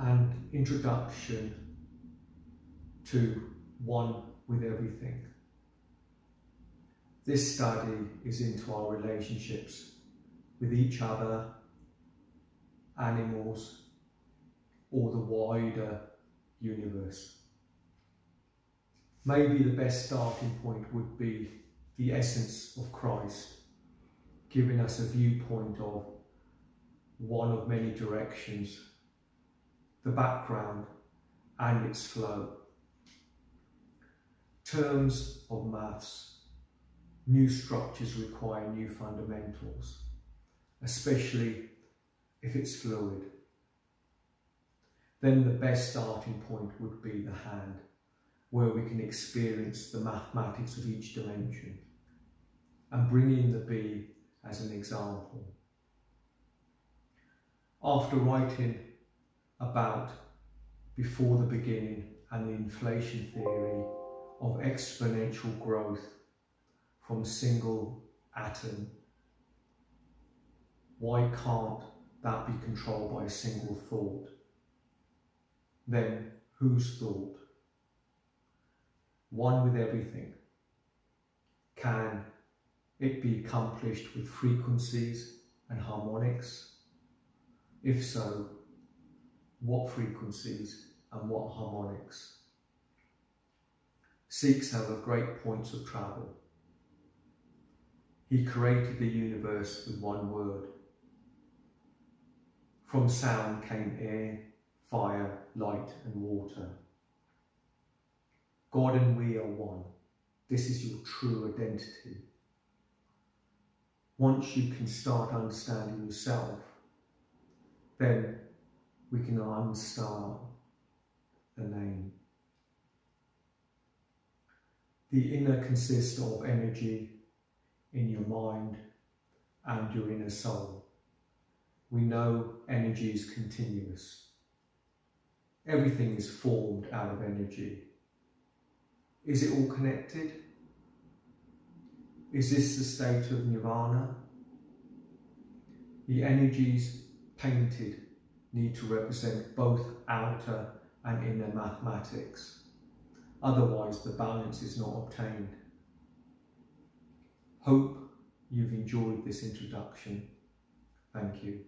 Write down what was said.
and introduction to one with everything. This study is into our relationships with each other, animals, or the wider universe. Maybe the best starting point would be the essence of Christ, giving us a viewpoint of one of many directions, the background and its flow. Terms of maths, new structures require new fundamentals, especially if it's fluid. Then the best starting point would be the hand, where we can experience the mathematics of each dimension and bring in the bee as an example. After writing about before the beginning and the inflation theory of exponential growth from a single atom, why can't that be controlled by a single thought? Then whose thought? One with everything. Can it be accomplished with frequencies and harmonics? If so, what frequencies and what harmonics? Sikhs have a great points of travel. He created the universe with one word. From sound came air, fire, light and water. God and we are one. This is your true identity. Once you can start understanding yourself, then we can unstart the name. The inner consists of energy in your mind and your inner soul. We know energy is continuous. Everything is formed out of energy. Is it all connected? Is this the state of nirvana? The energies painted need to represent both outer and inner mathematics. Otherwise, the balance is not obtained. Hope you've enjoyed this introduction. Thank you.